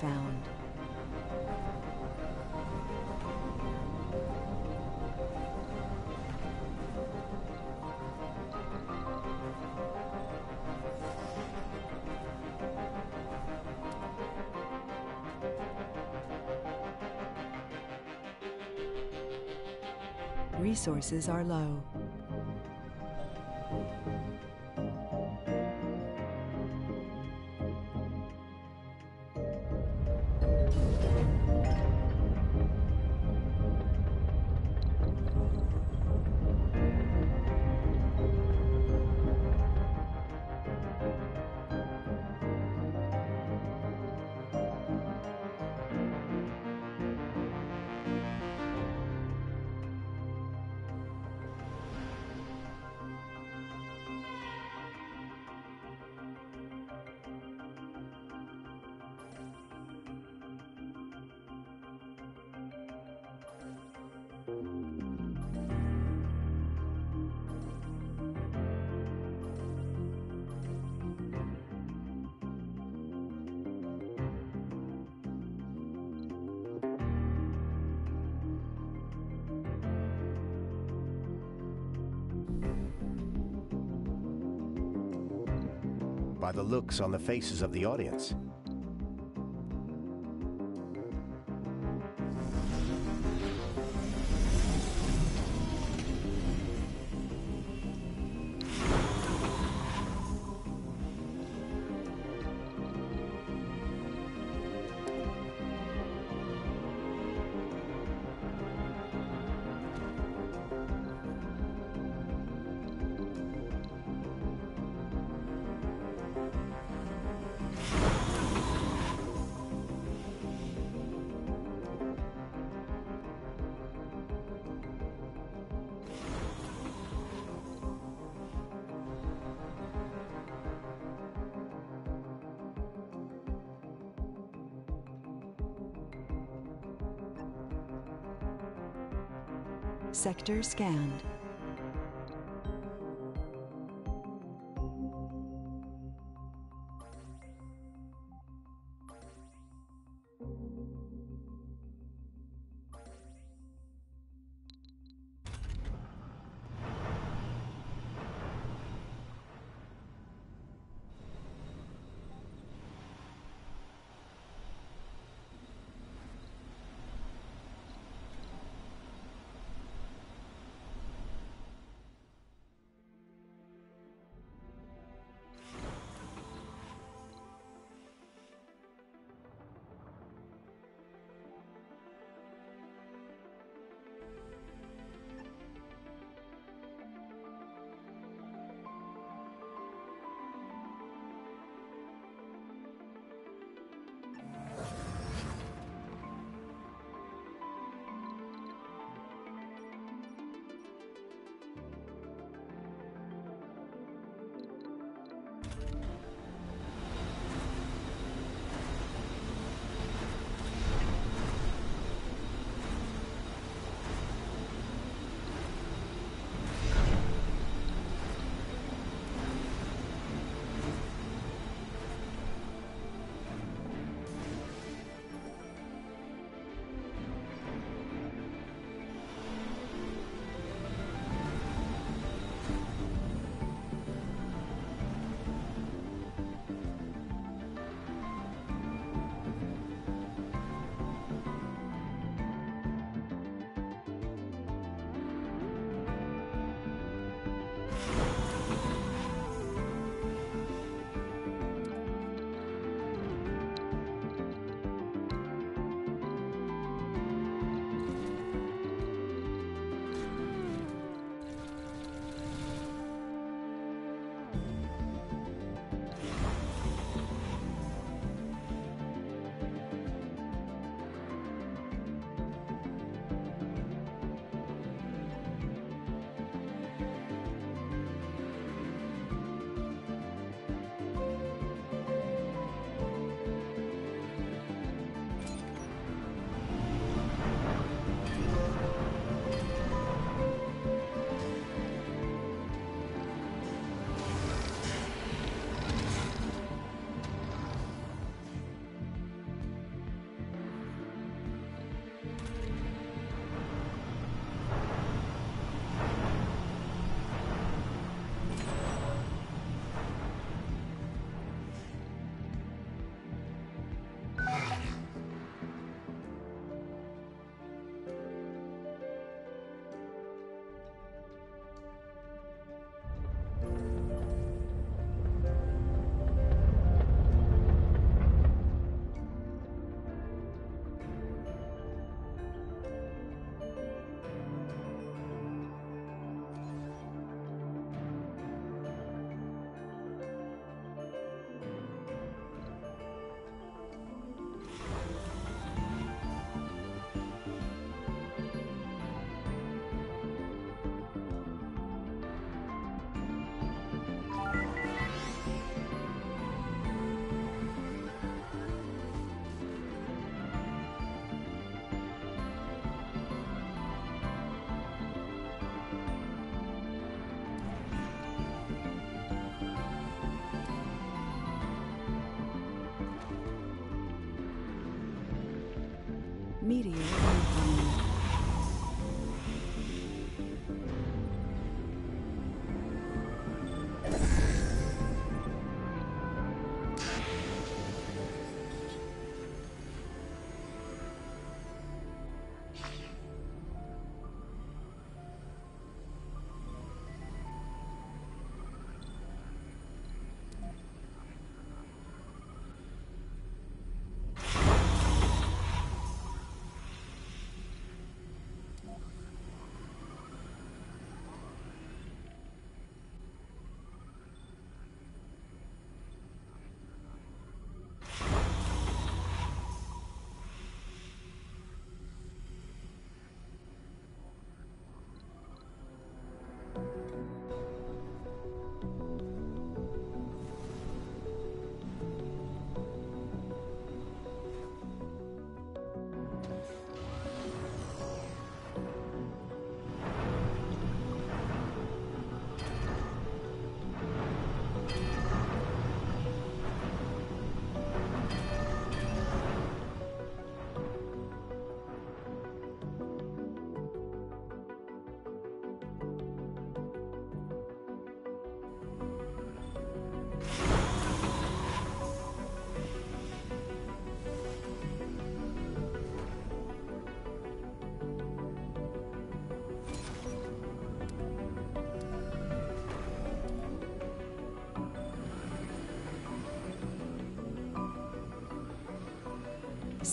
Found. Resources are low. Looks on the faces of the audience, Sector scanned.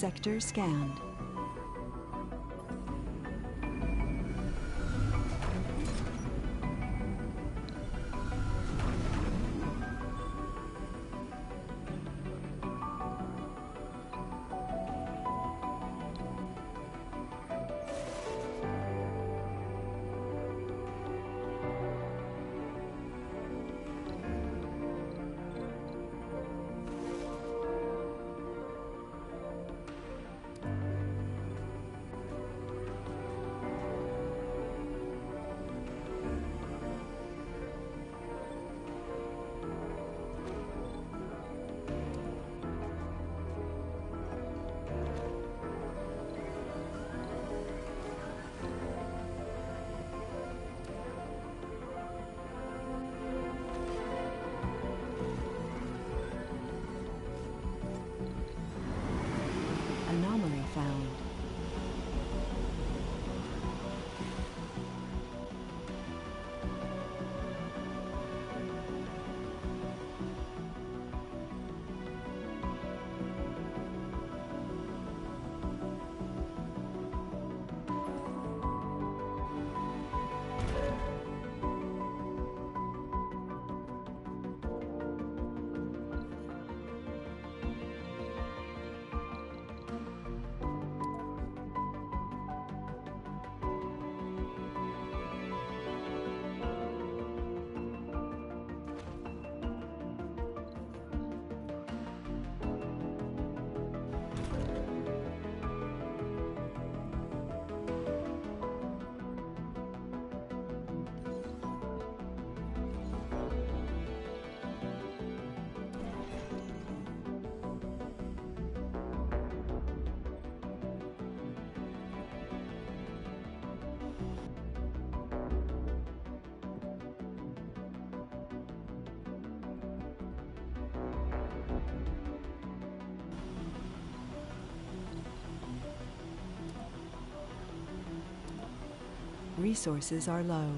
Sector scanned. Resources are low.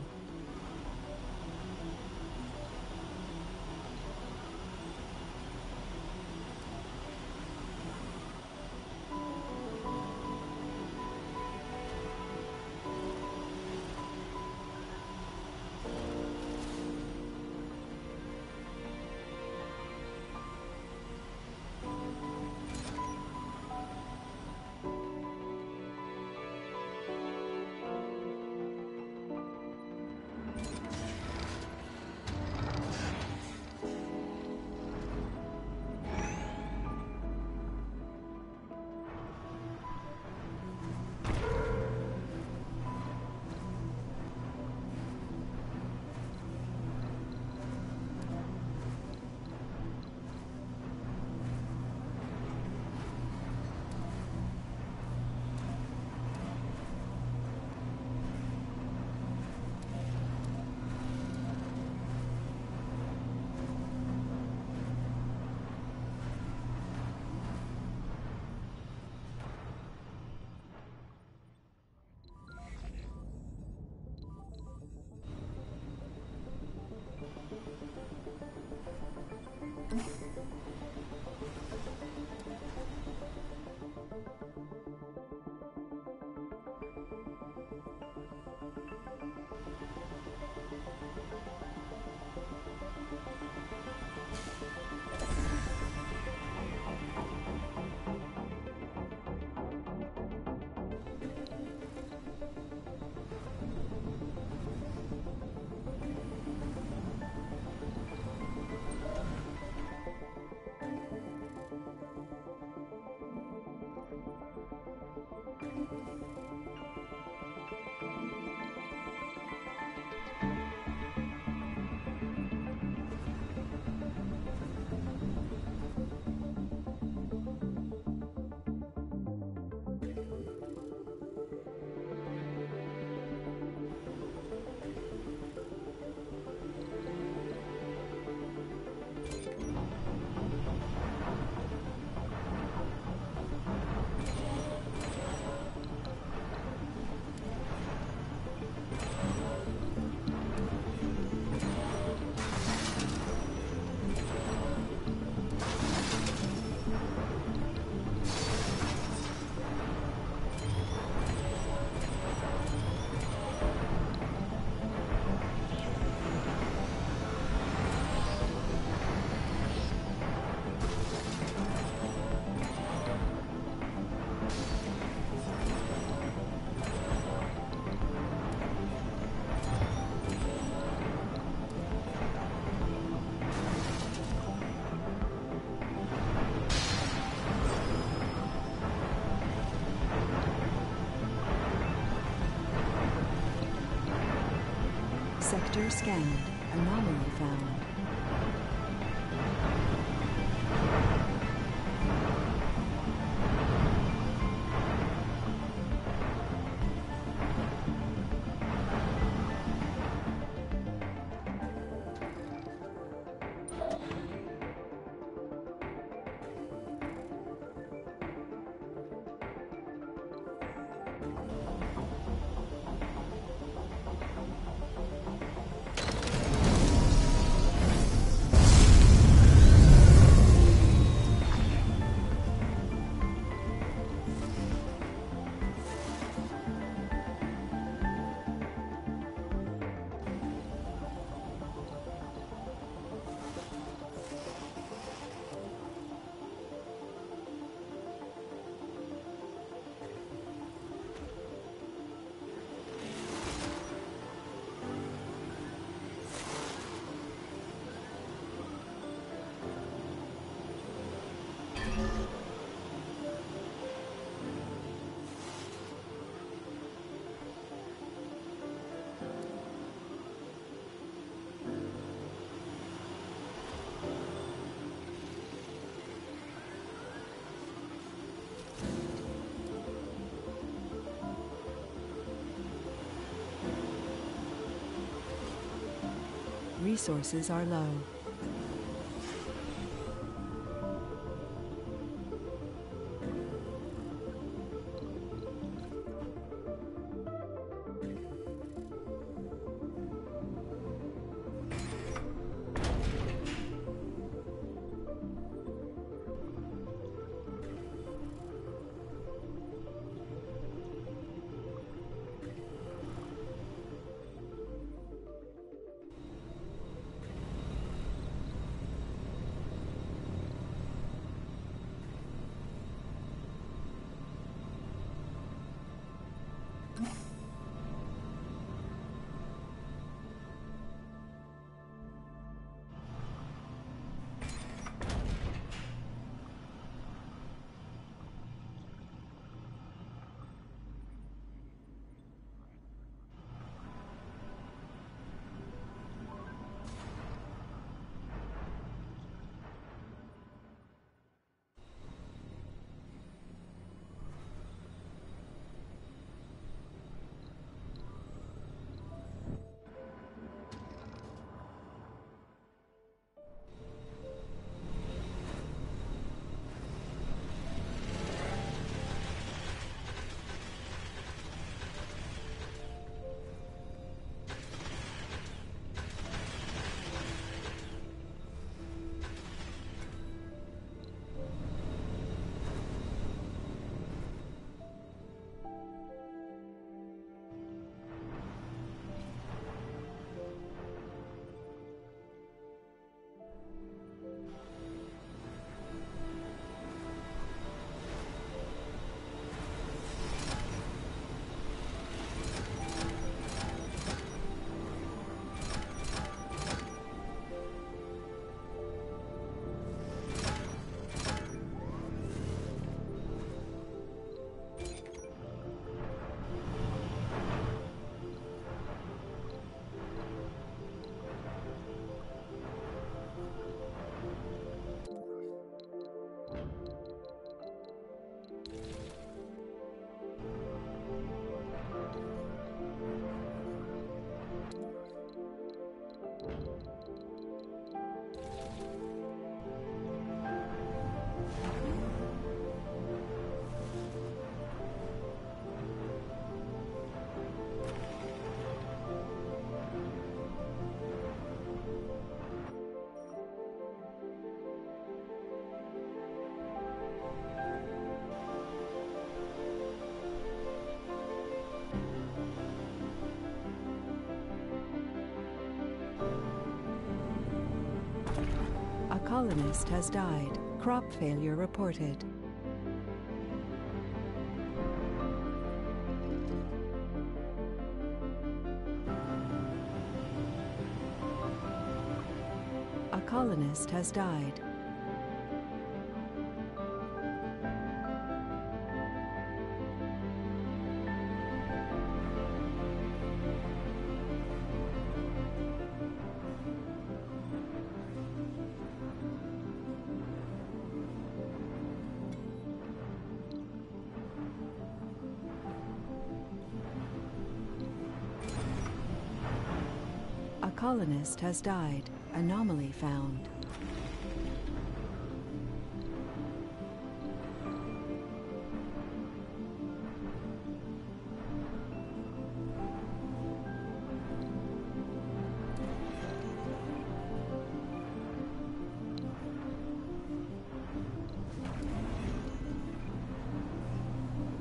Sector scanned. Resources are low. Colonist has died. Crop failure reported. A colonist has died. Colonist has died. Anomaly found.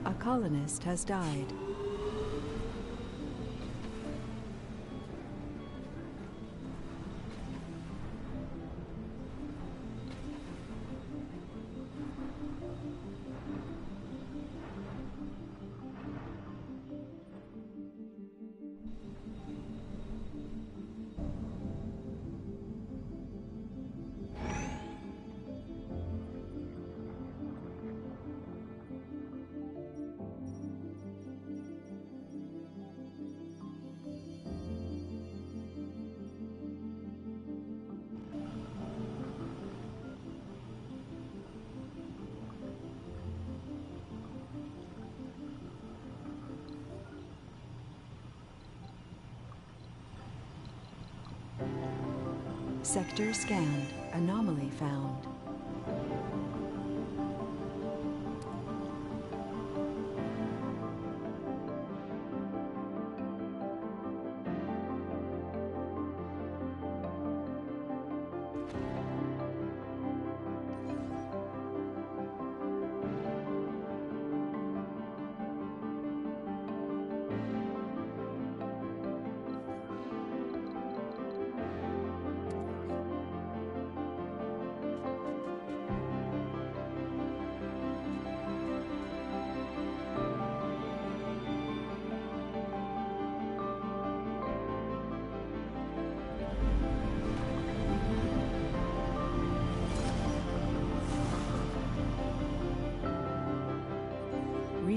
A colonist has died. Sector scanned. Anomaly found.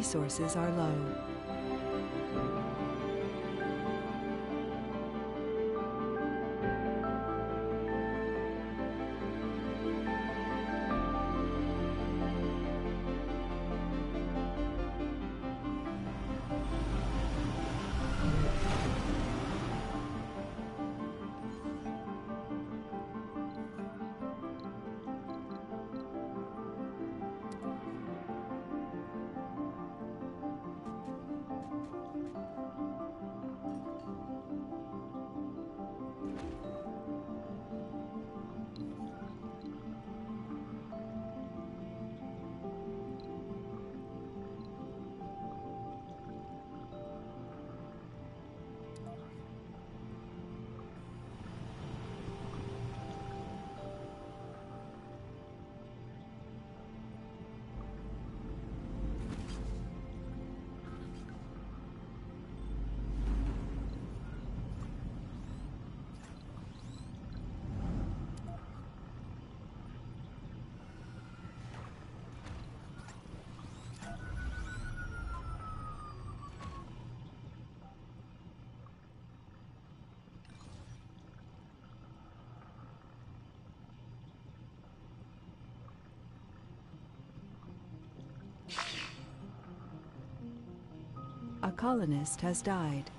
Resources are low. Colonist has died.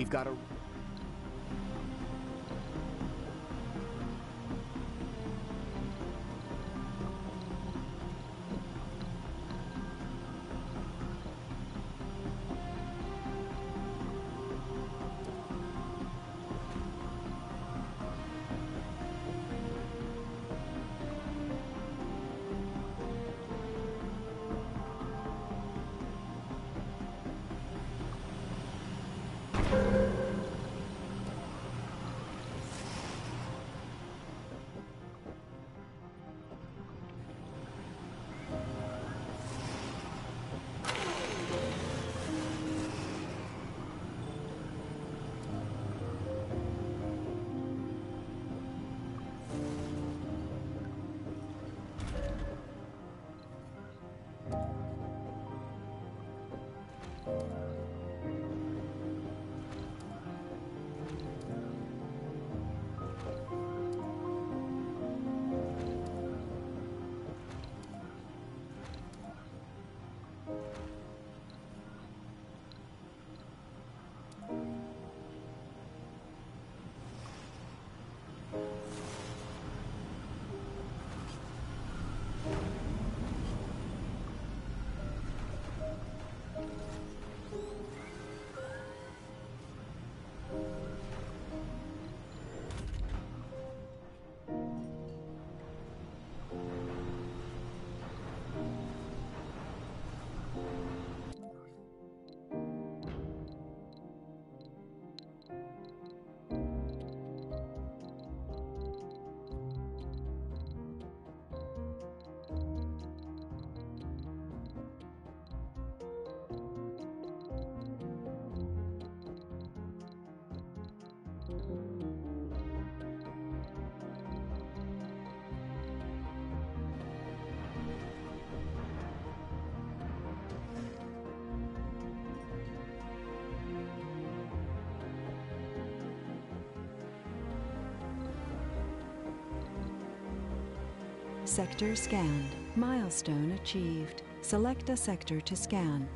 We've got a... Sector scanned. Milestone achieved. Select a sector to scan.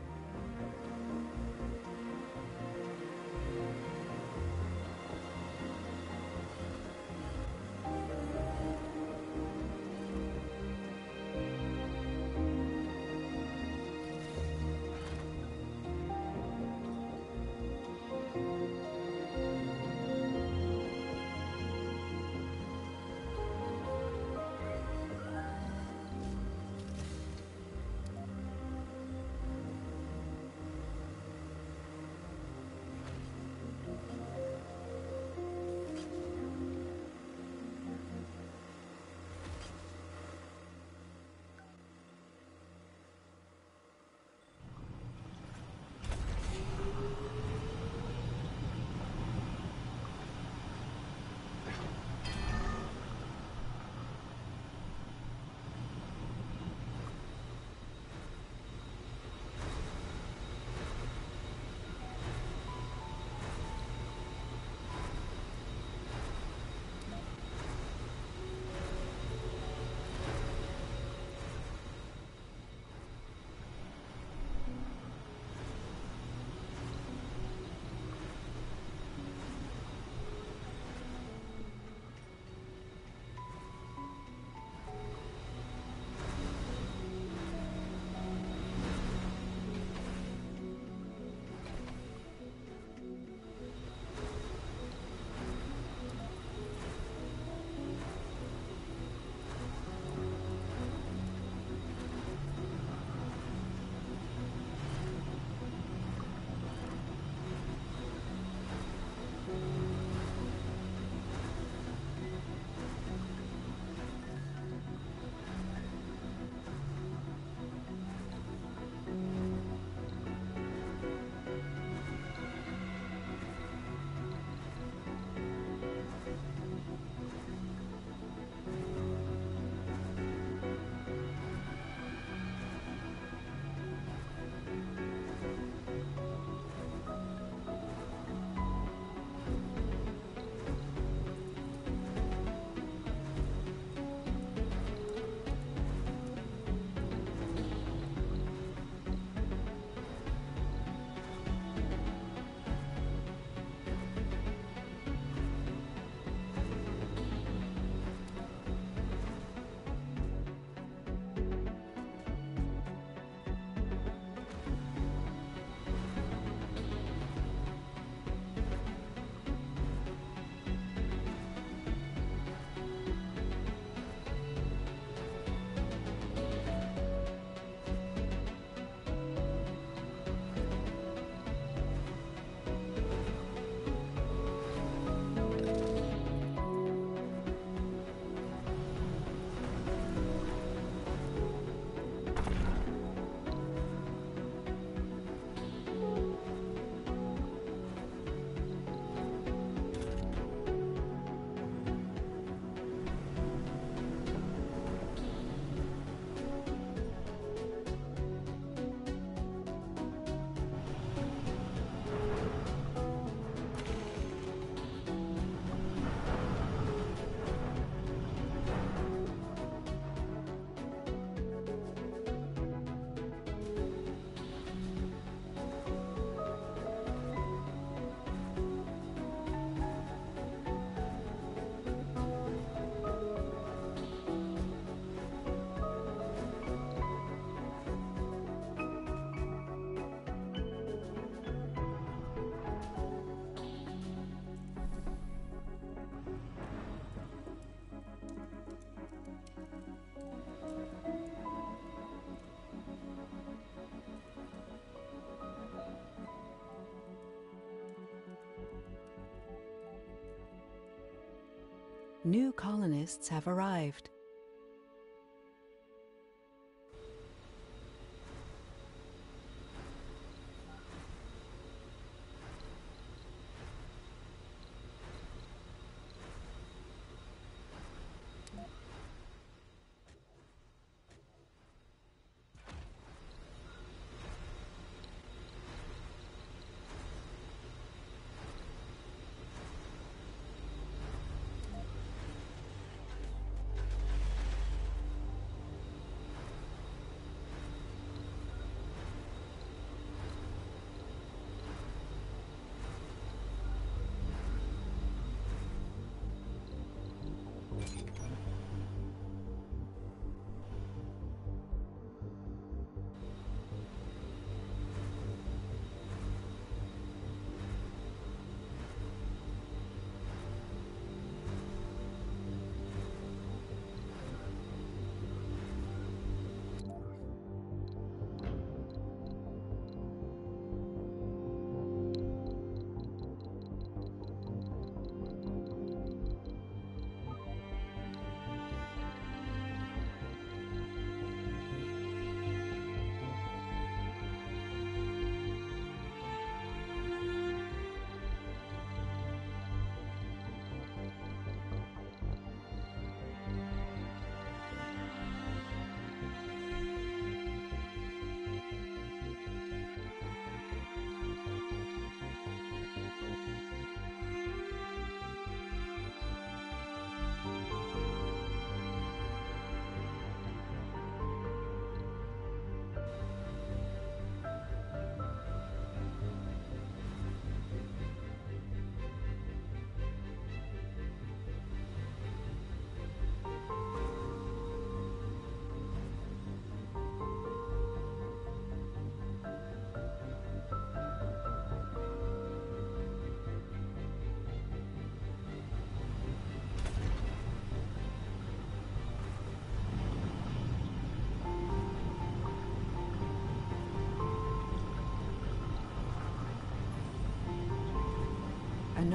New colonists have arrived.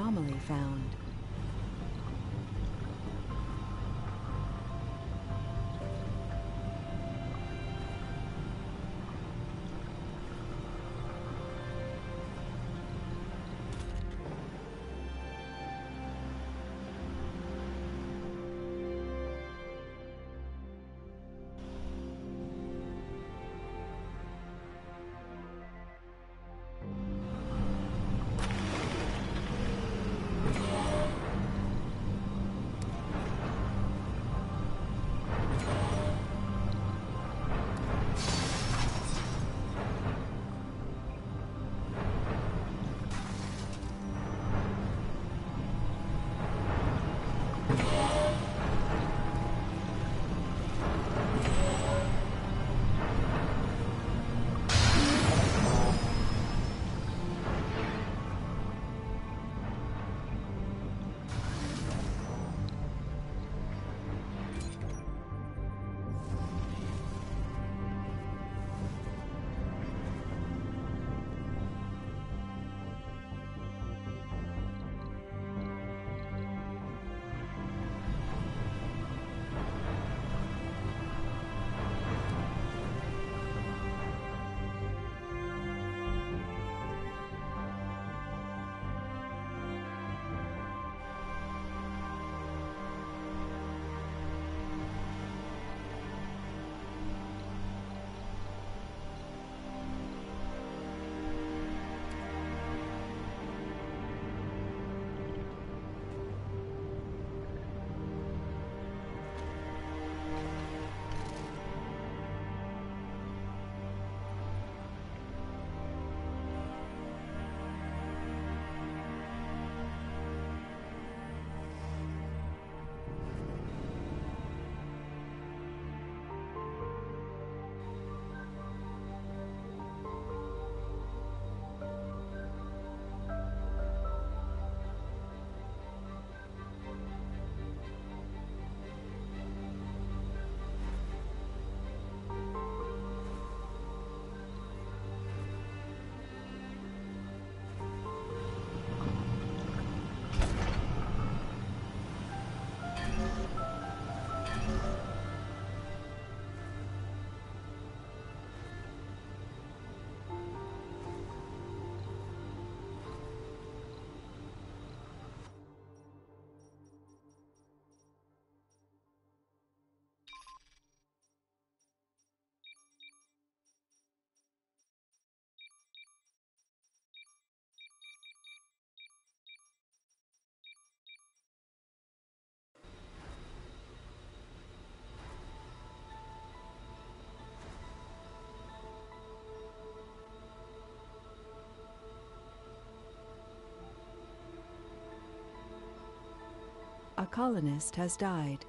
Anomaly found. A colonist has died.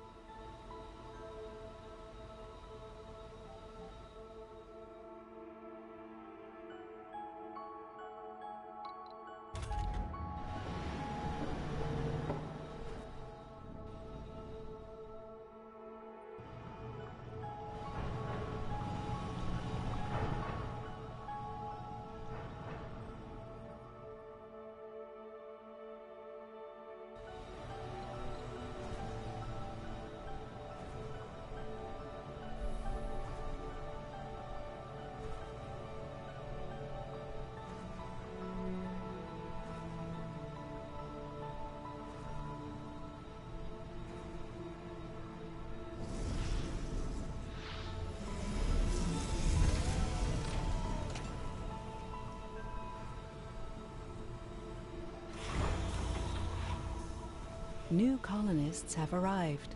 New colonists have arrived.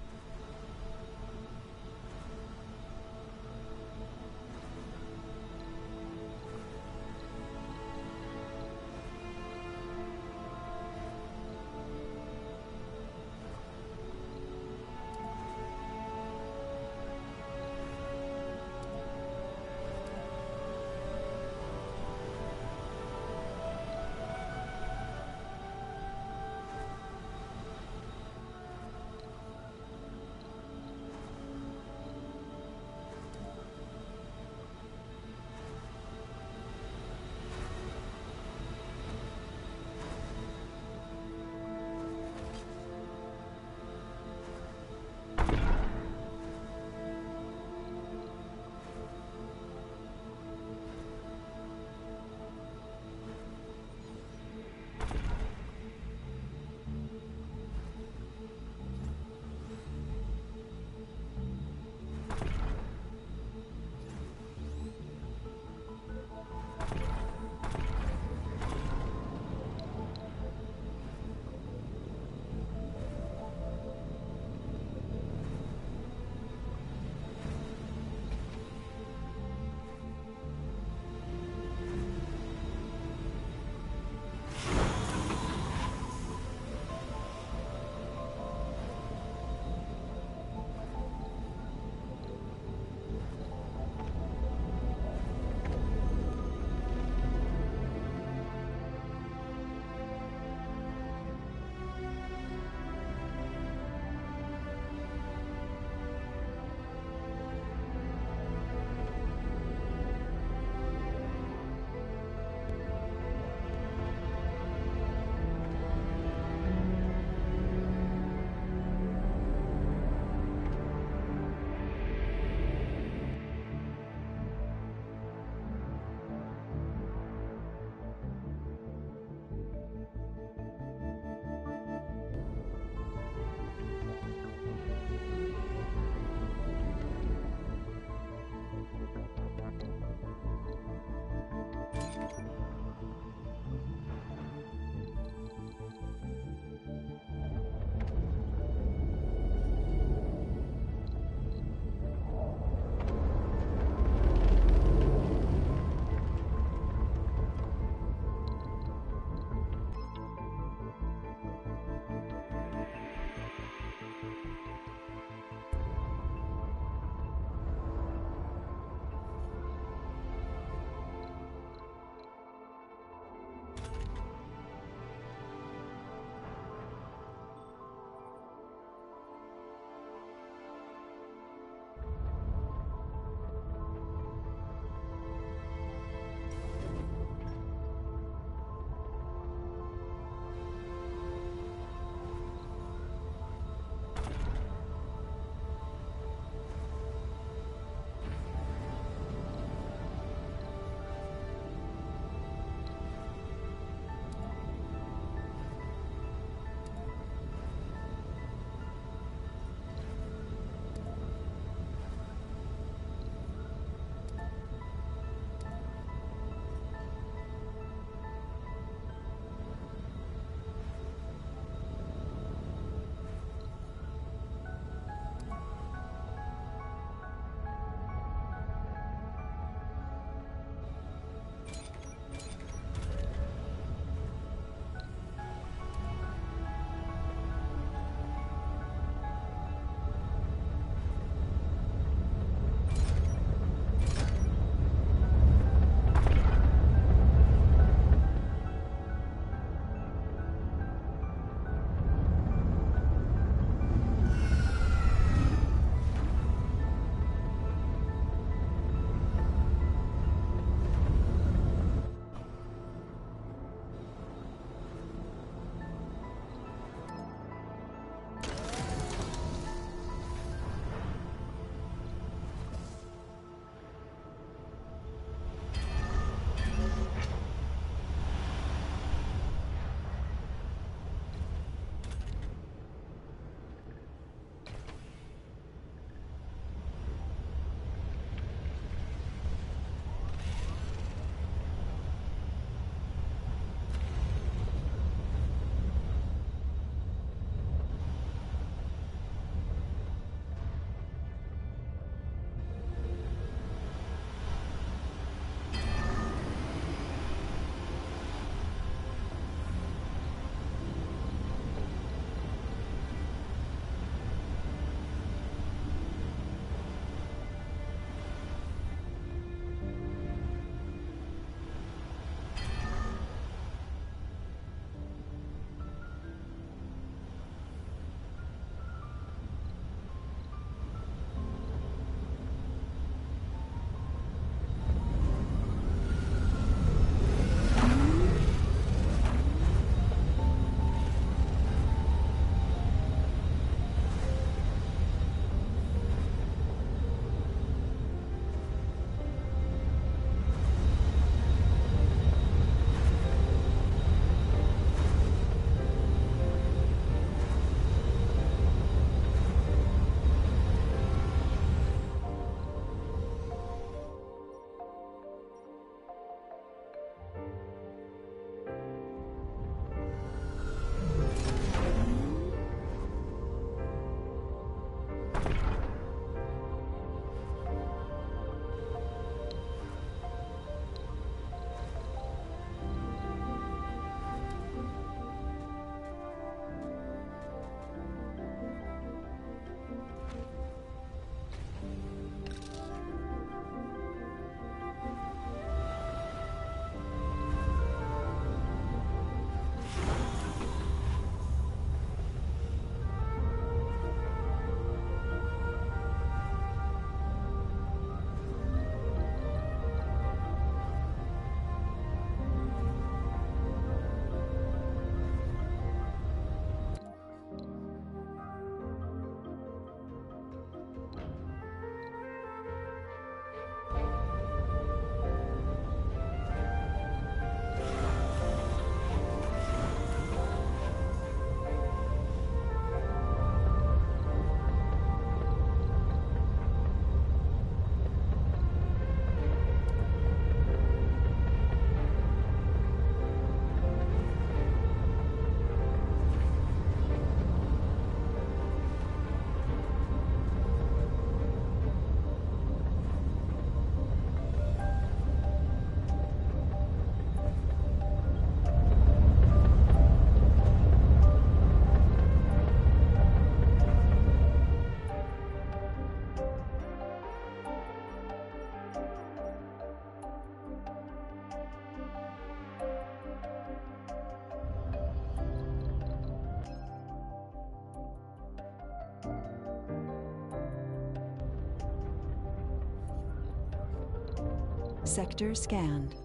Sector scanned.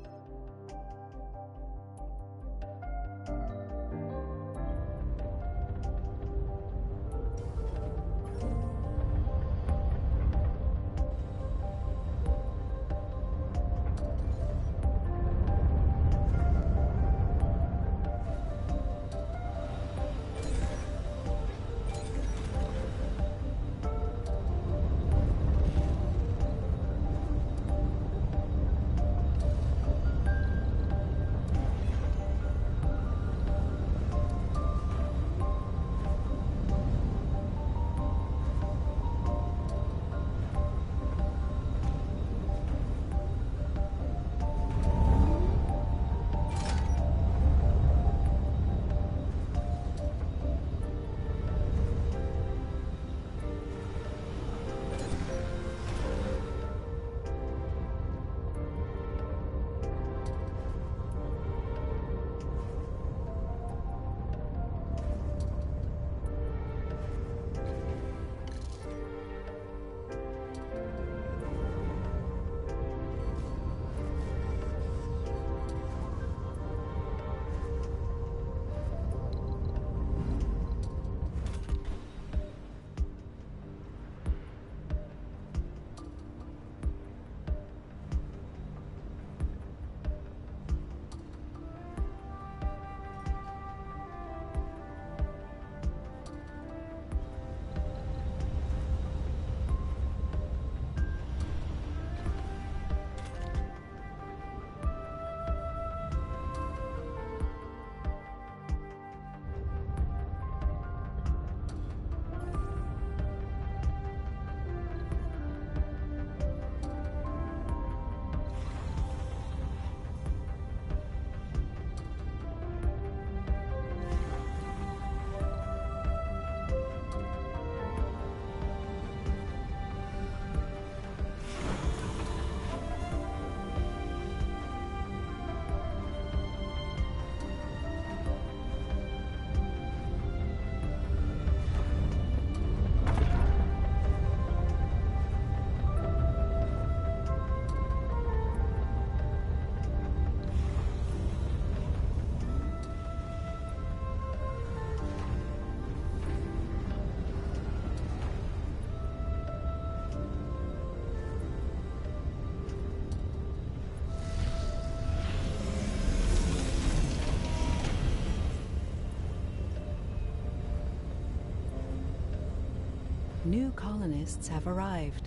Colonists have arrived.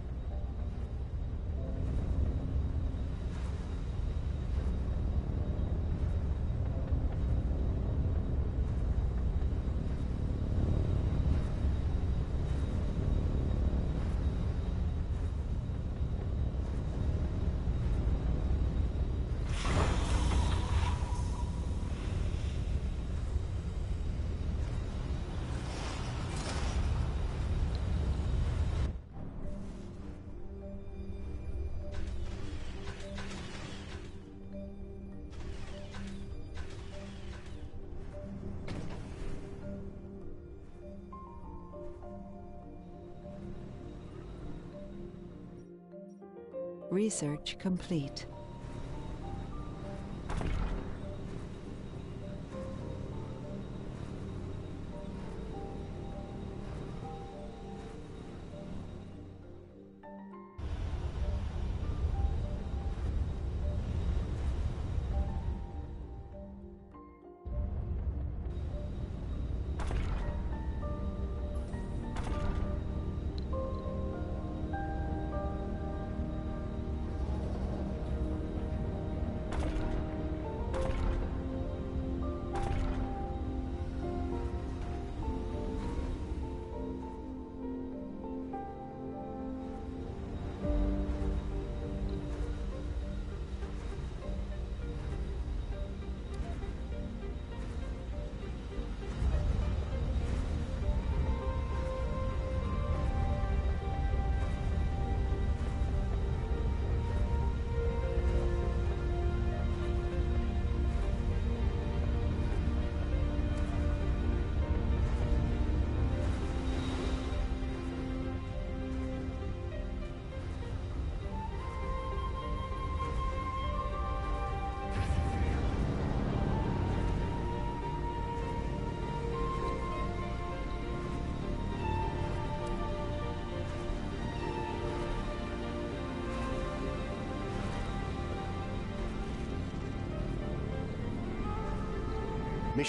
Research complete.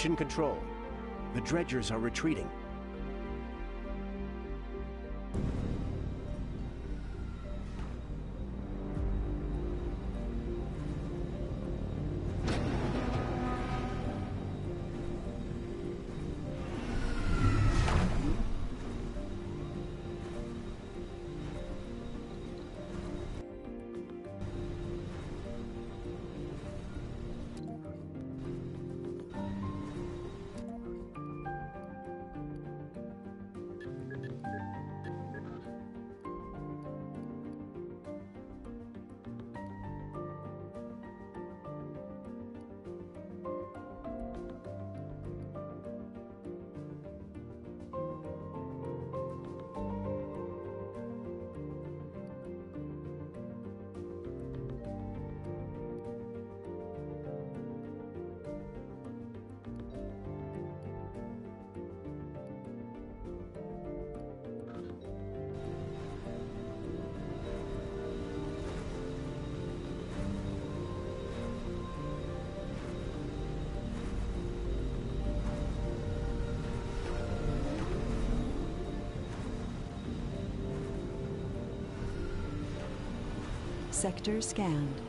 Mission Control. The dredgers are retreating. Sector scanned.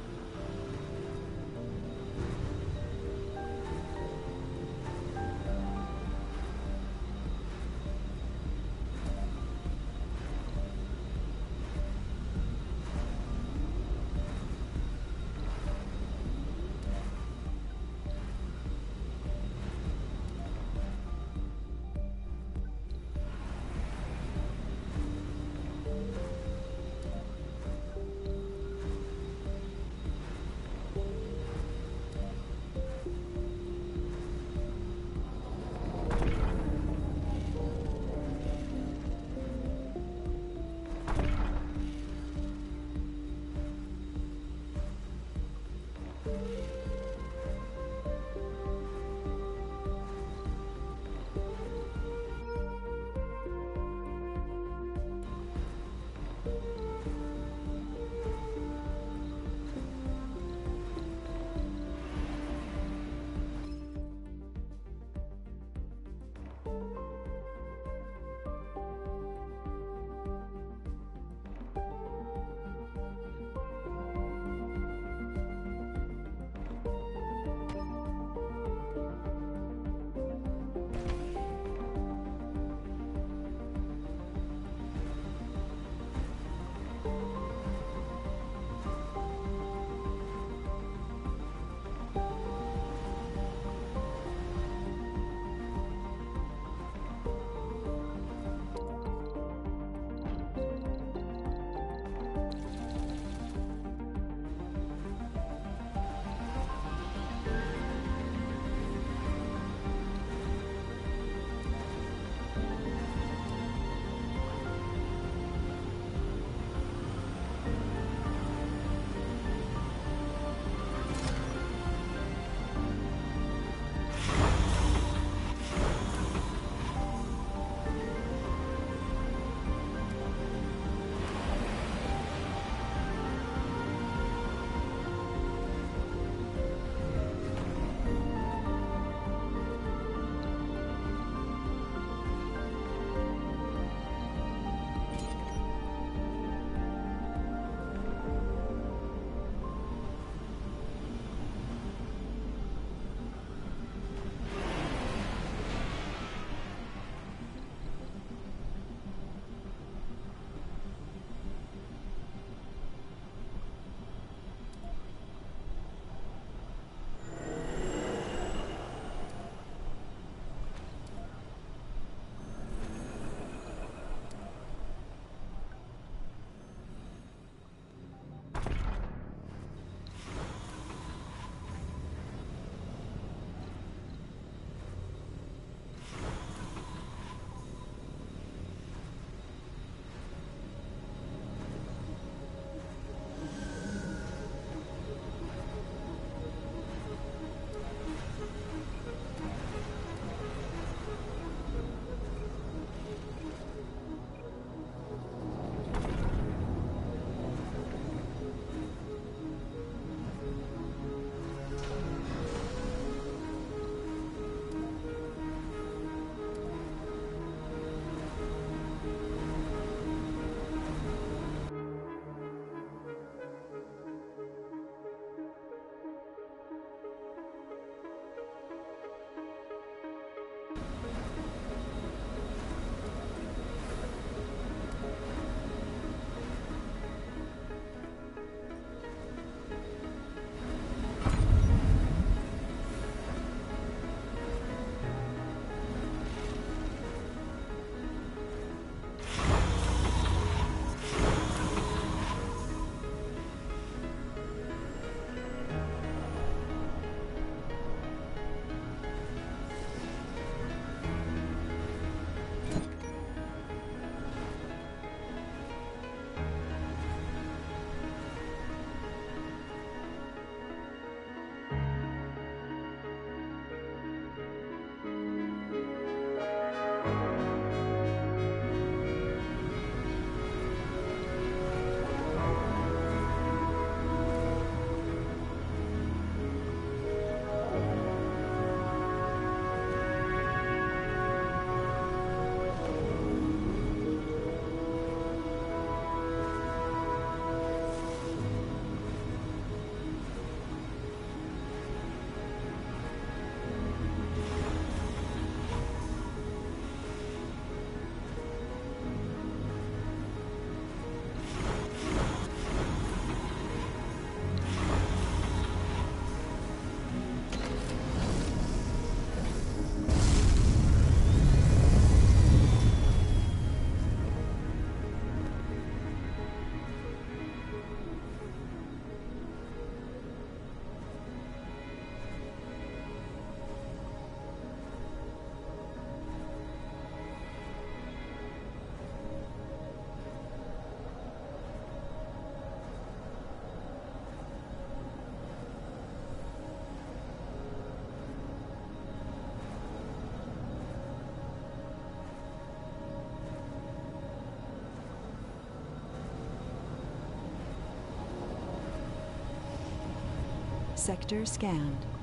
Sector scanned.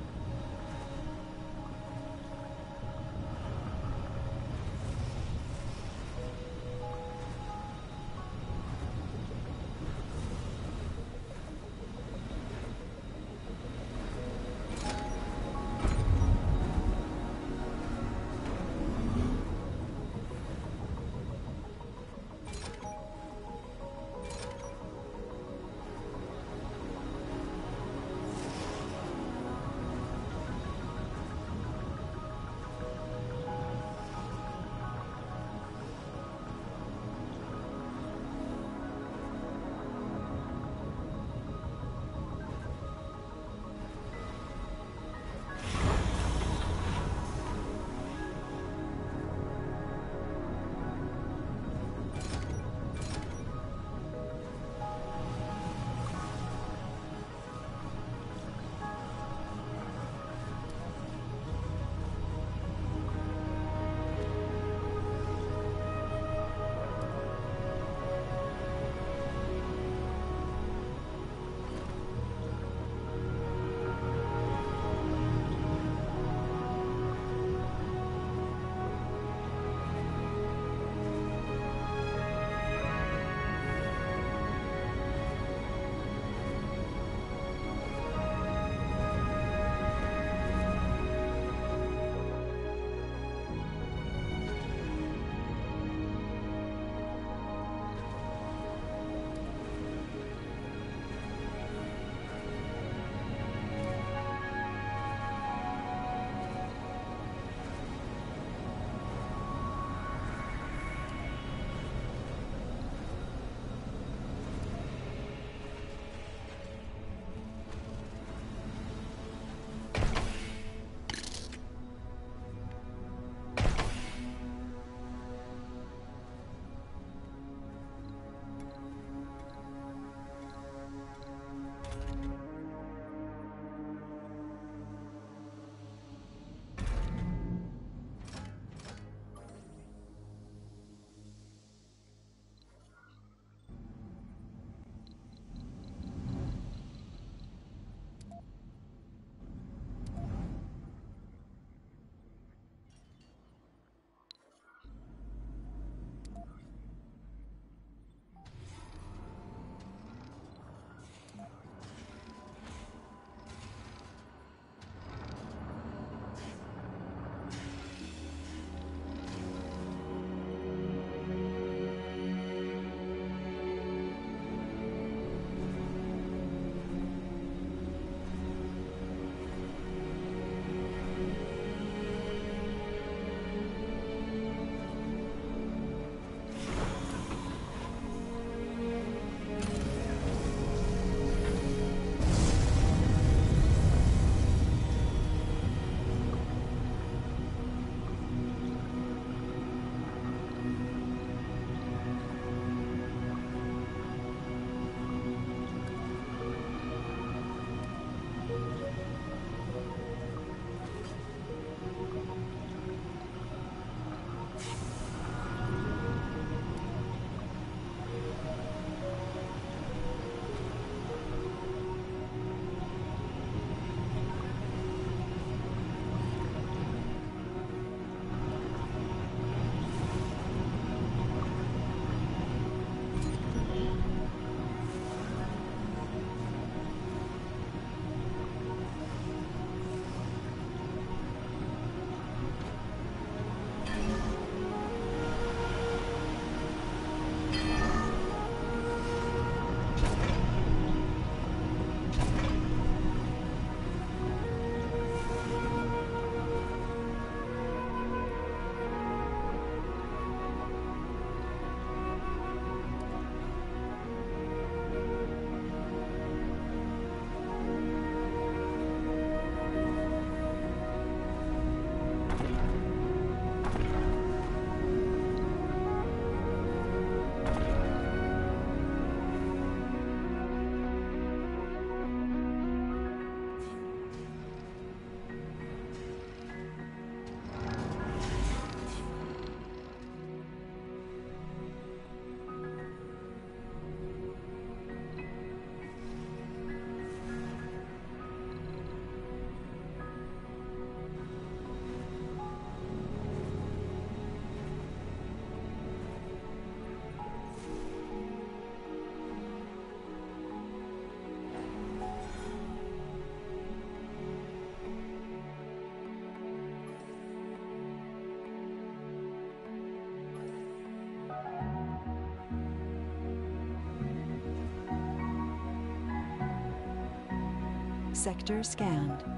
Sector scanned.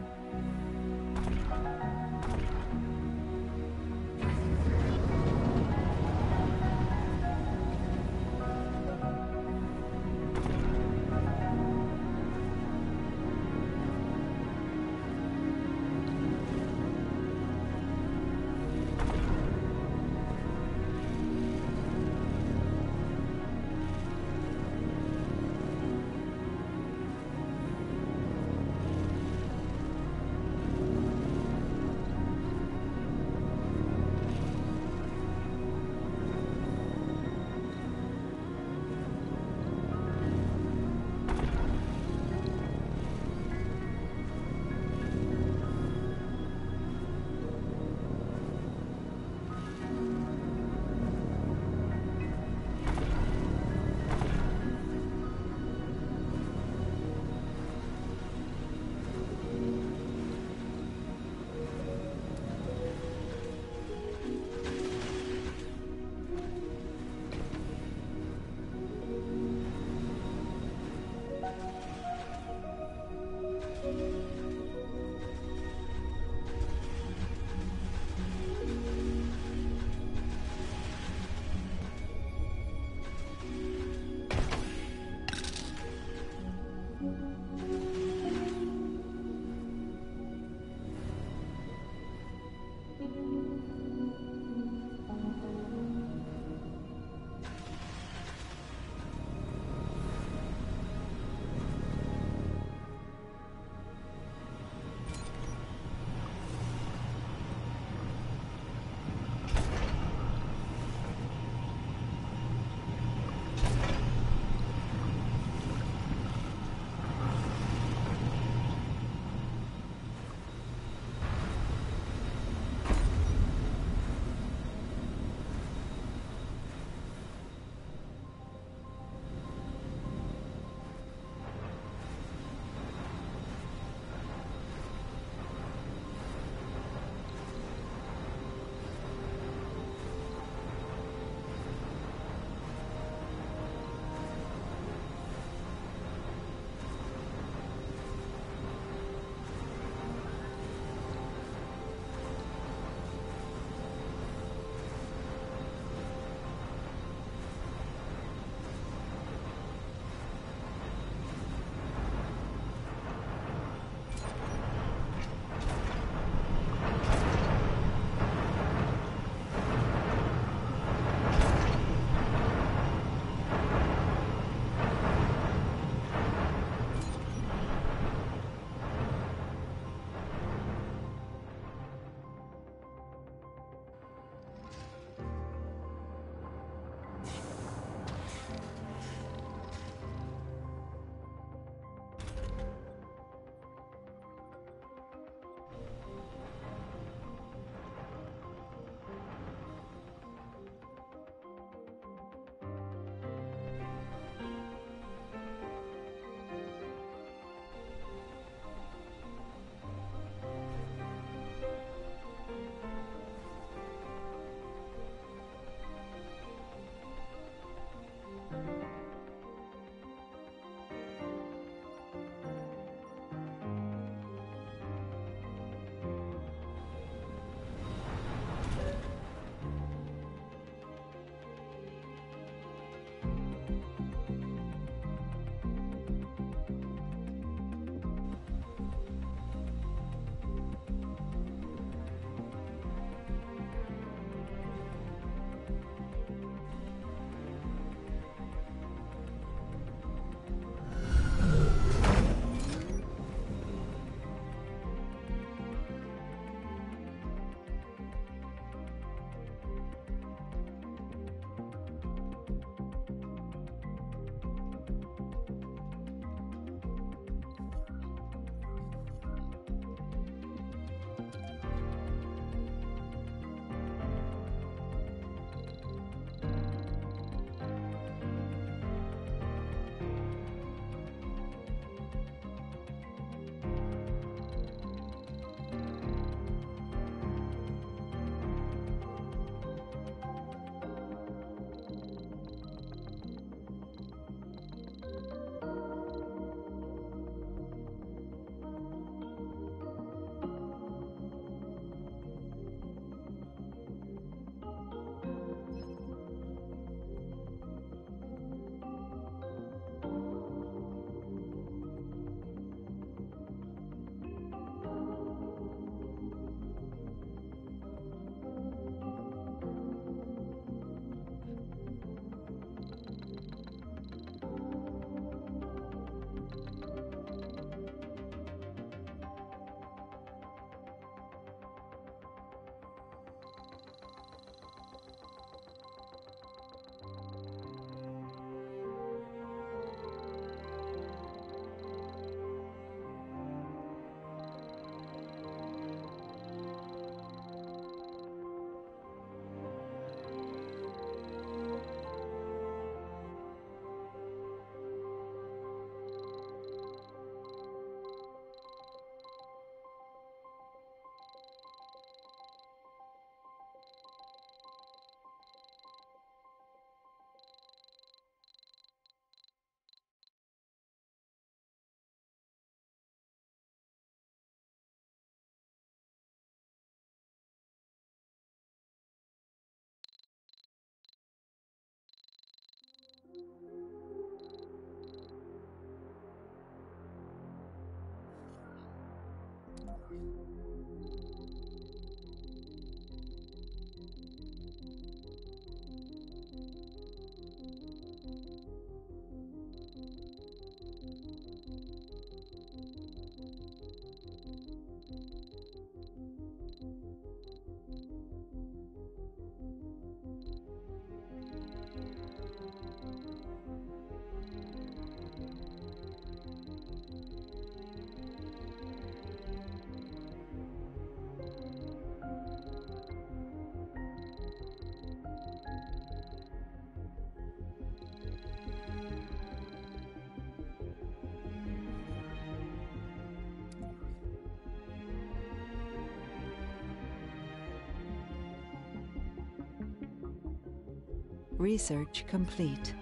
Research complete.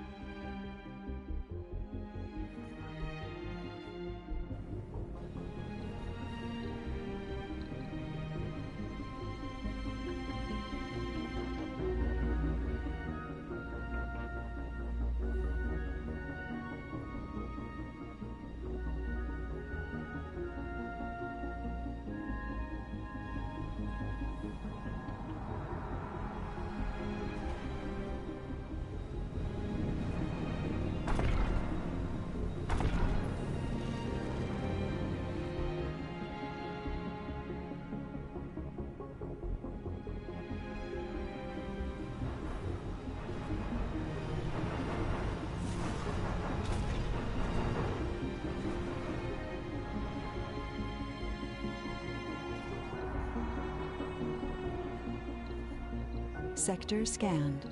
Sector scanned.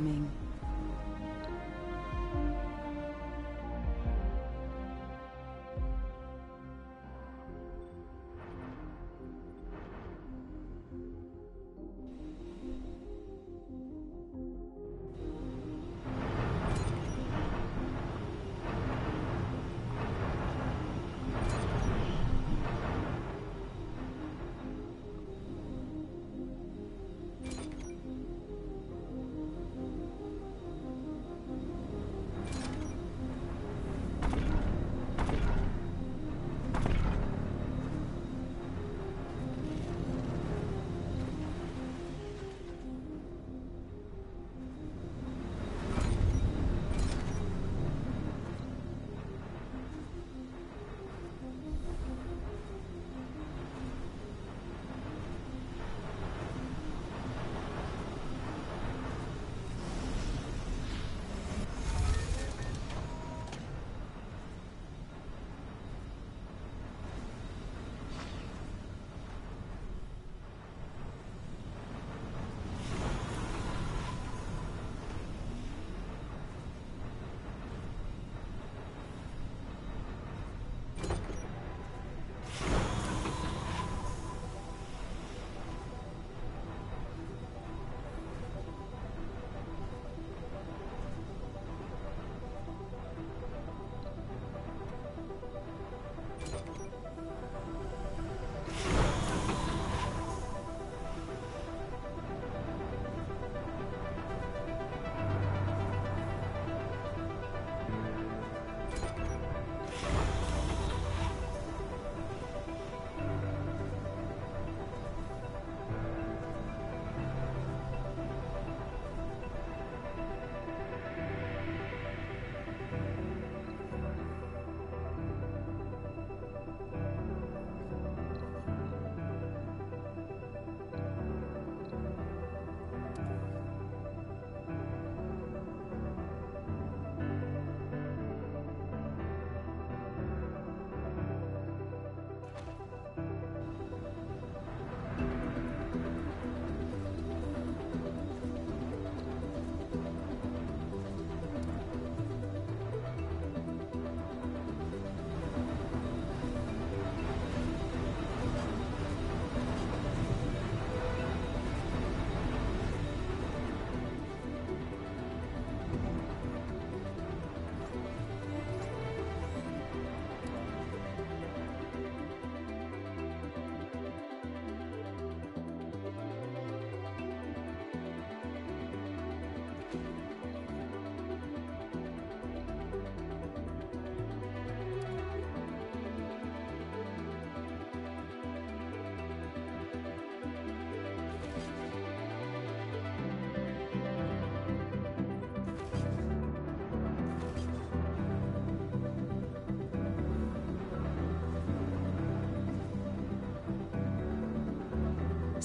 Meteor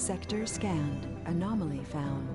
Sector scanned. Anomaly found.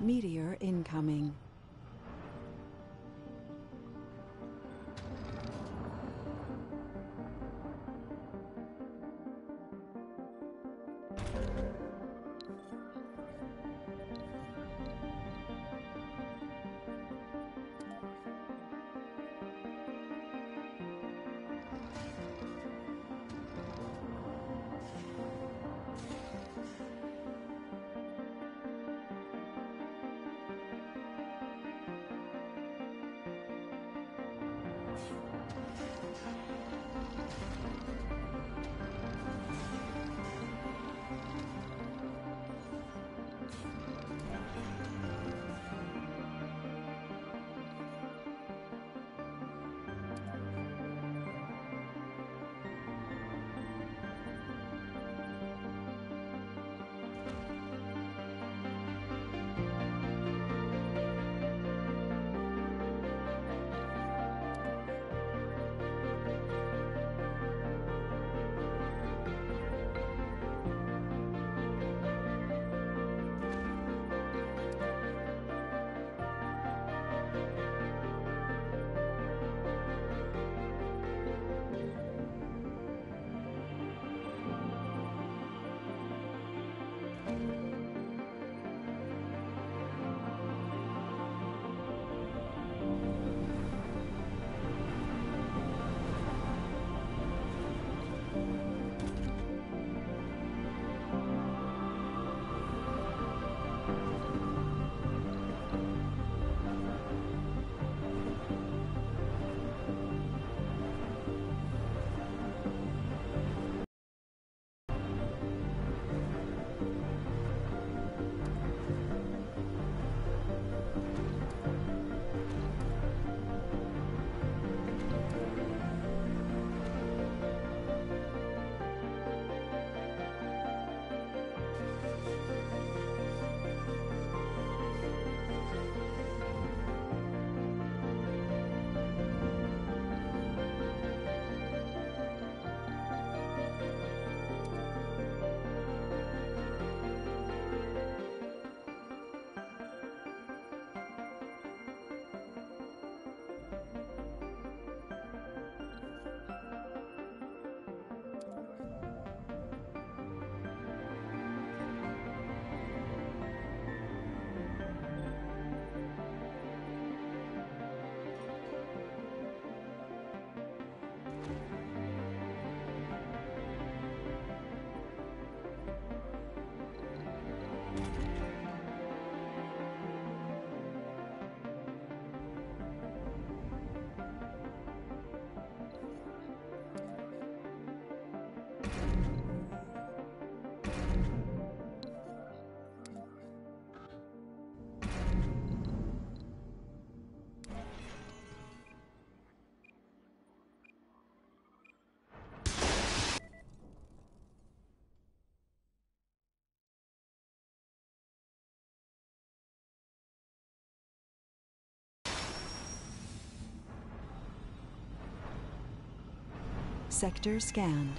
Meteor incoming. Sector scanned.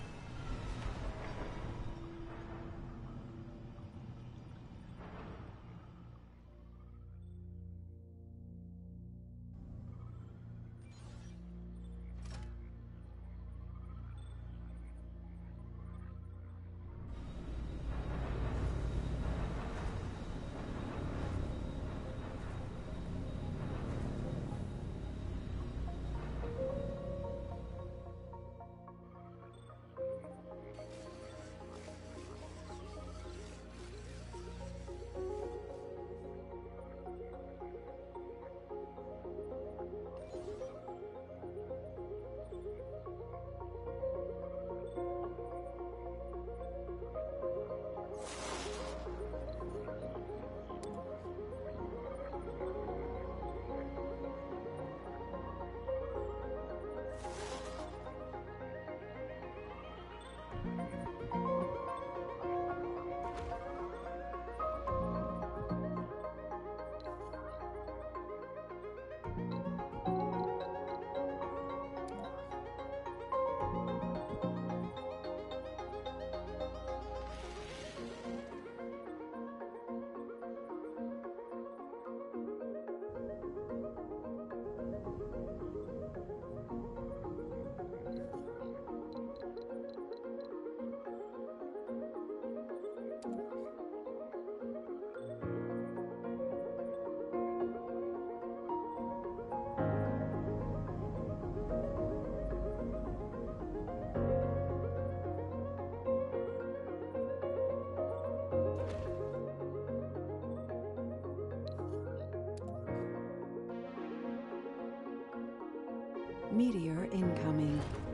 Meteor incoming.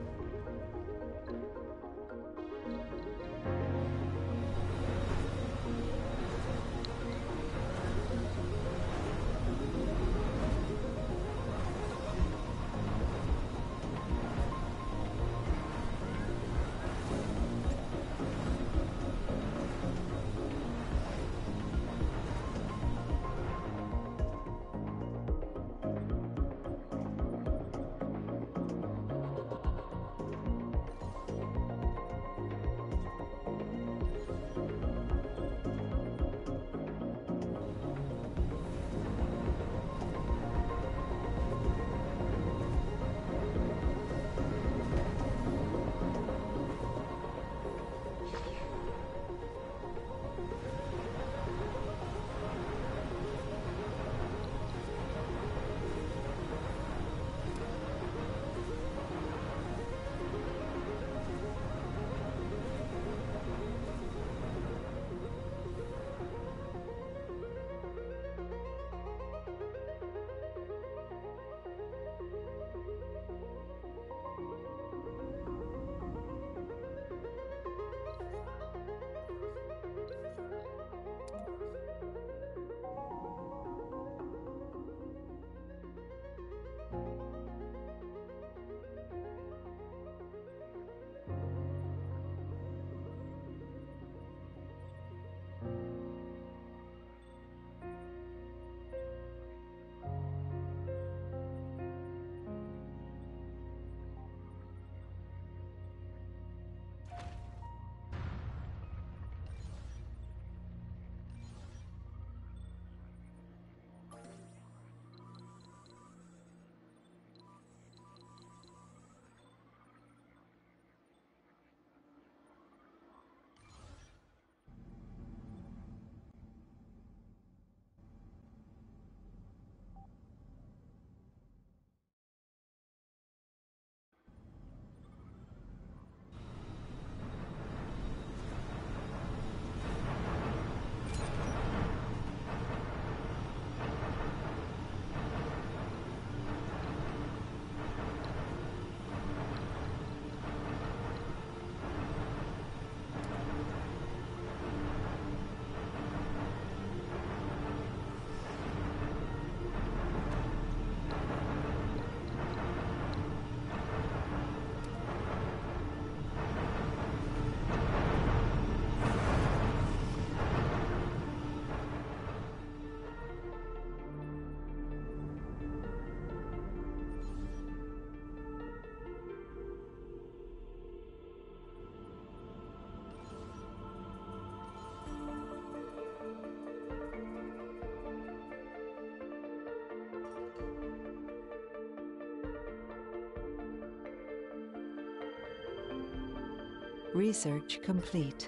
Research complete.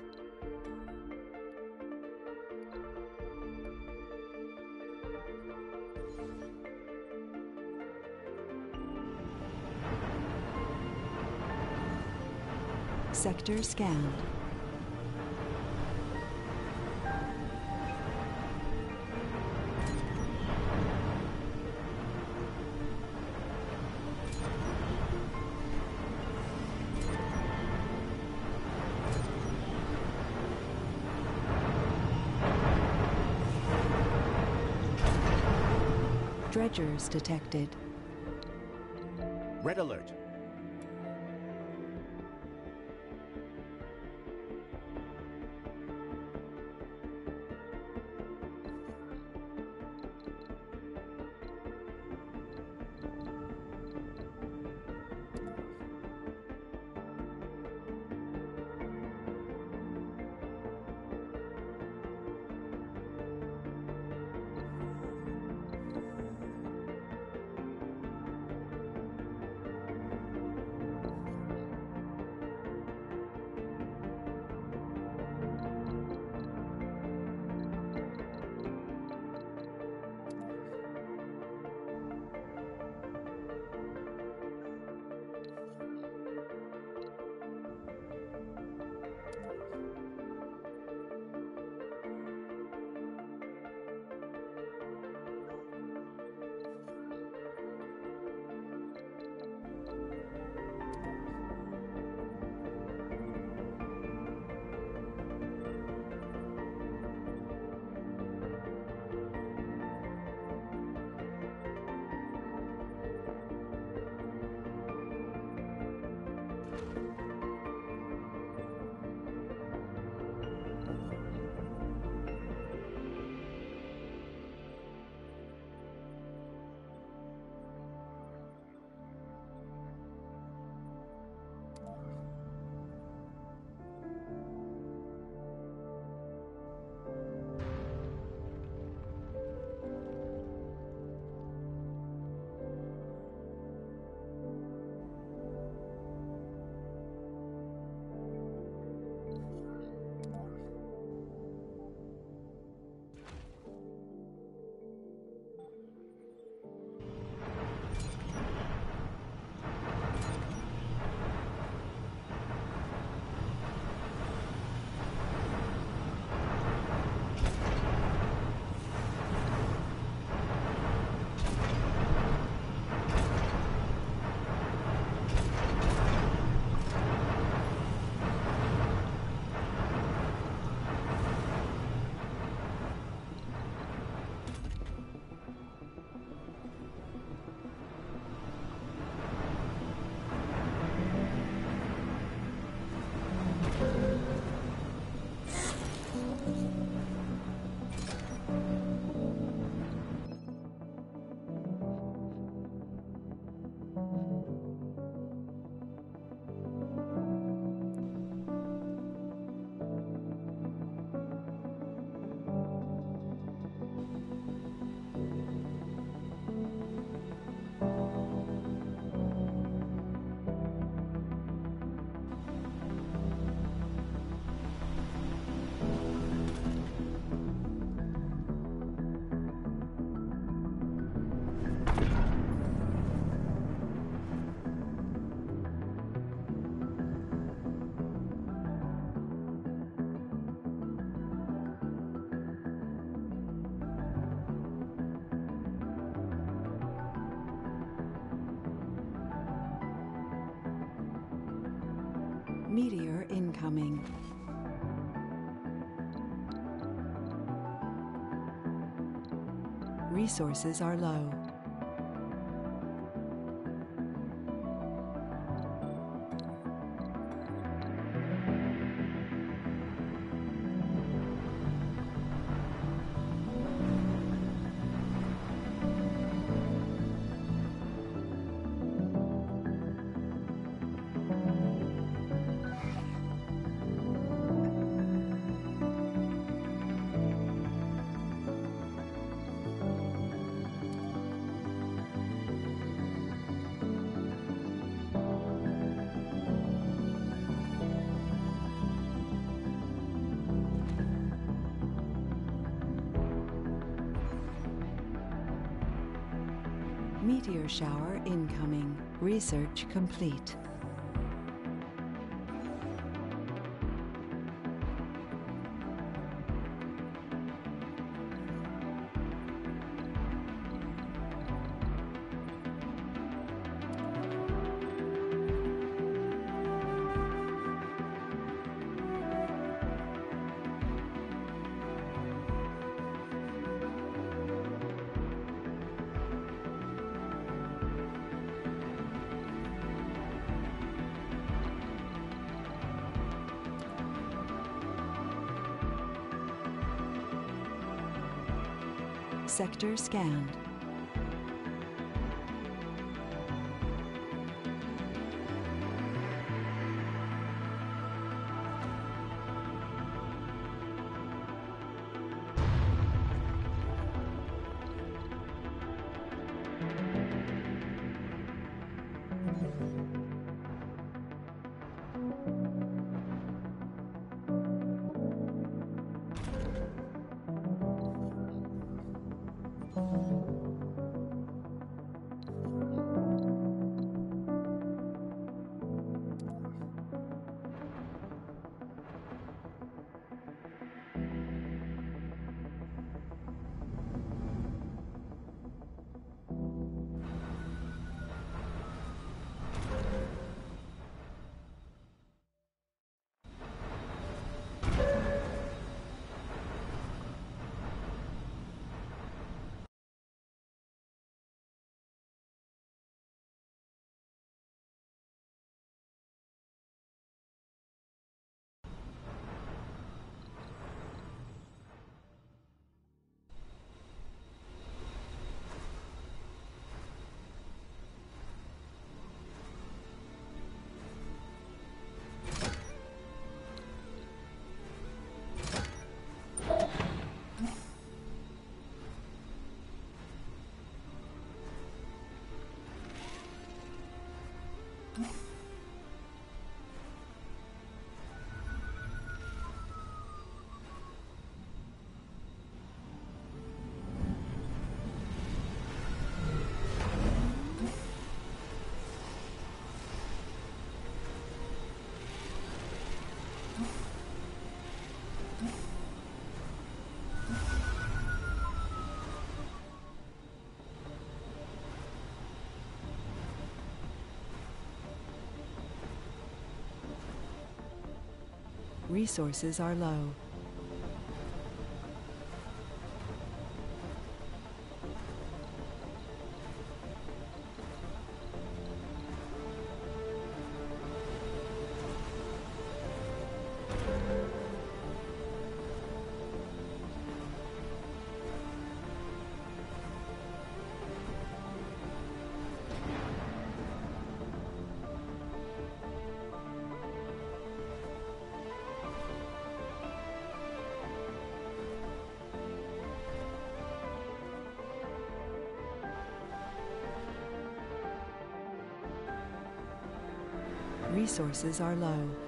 Sector scanned. Detected. Red alert. Resources are low. Research complete. Sector scanned. Resources are low. Resources are low.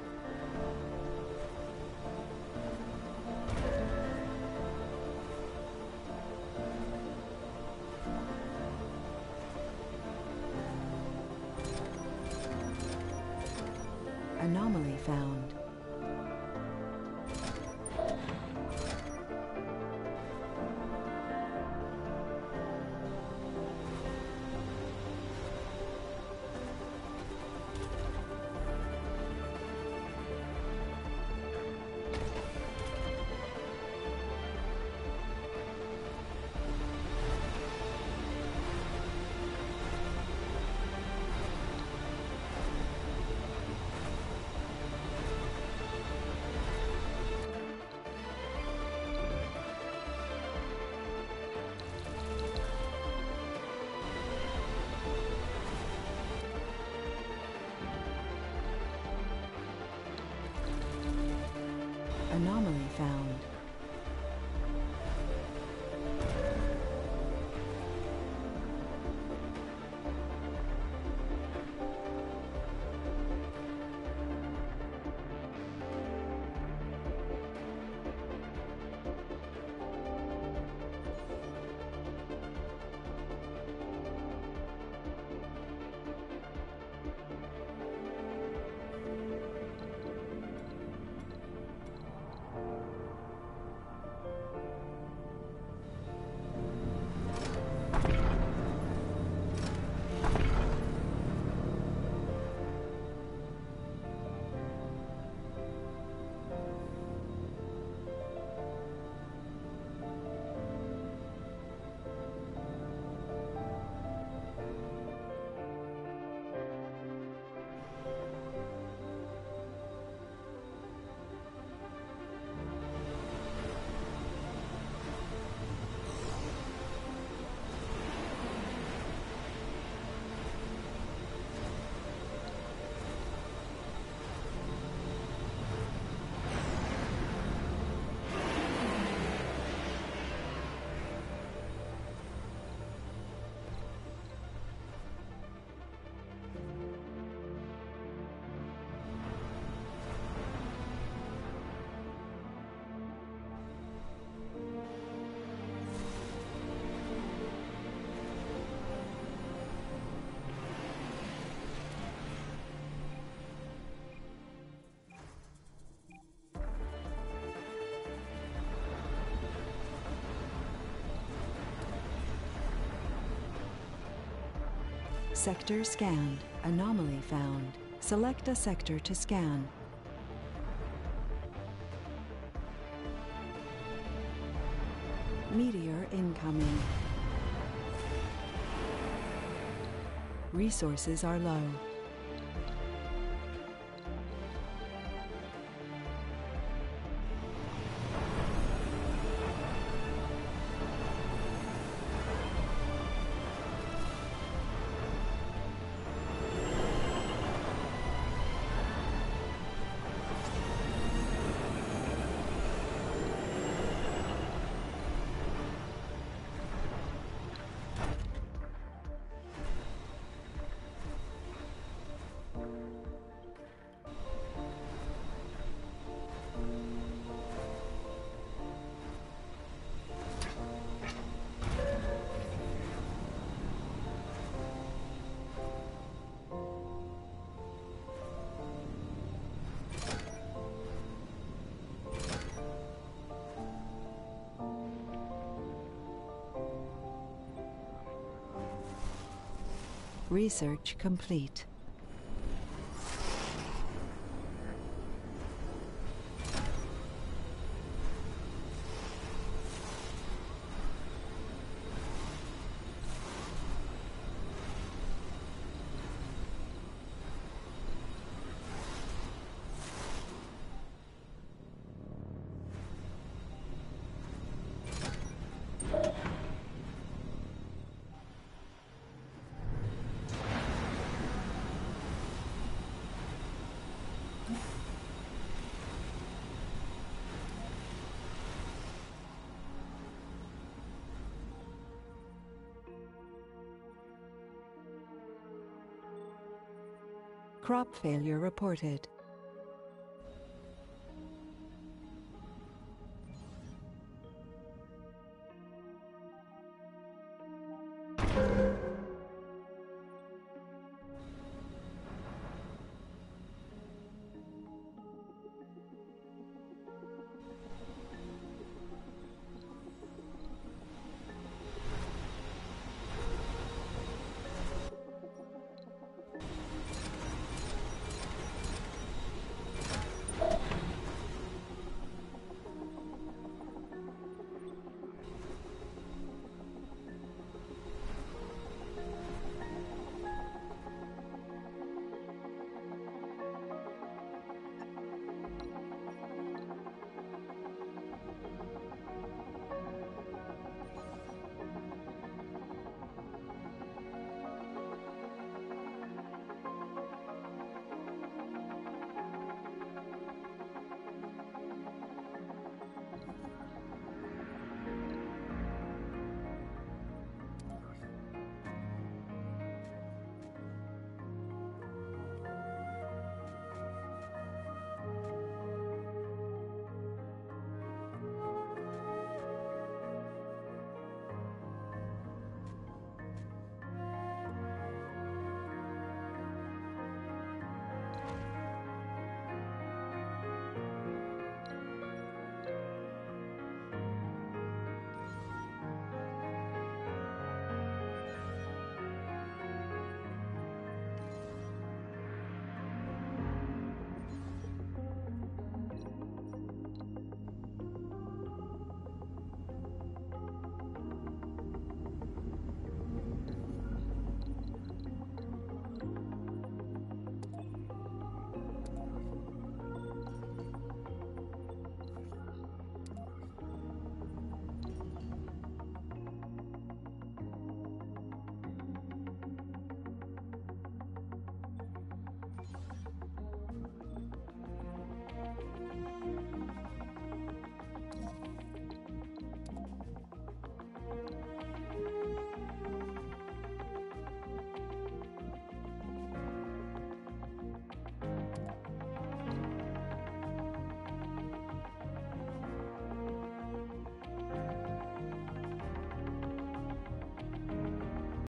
Anomaly found. Sector scanned. Anomaly found. Select a sector to scan. Meteor incoming. Resources are low. Research complete. Crop failure reported.